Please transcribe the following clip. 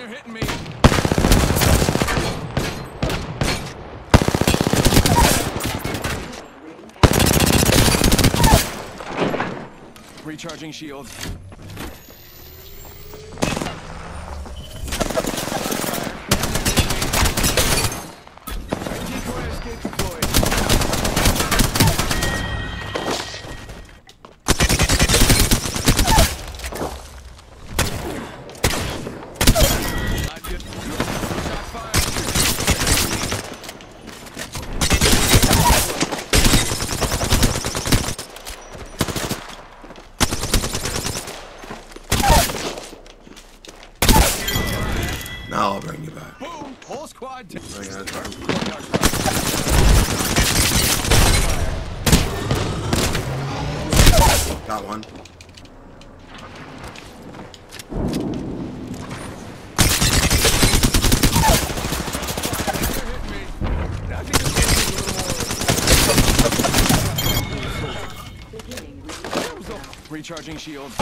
they're hitting me. Recharging shield. Now I'll bring you back. Boom! Whole squad. down. I gotta try. Got one. They're hitting me. I think this game's a little more. Recharging shield.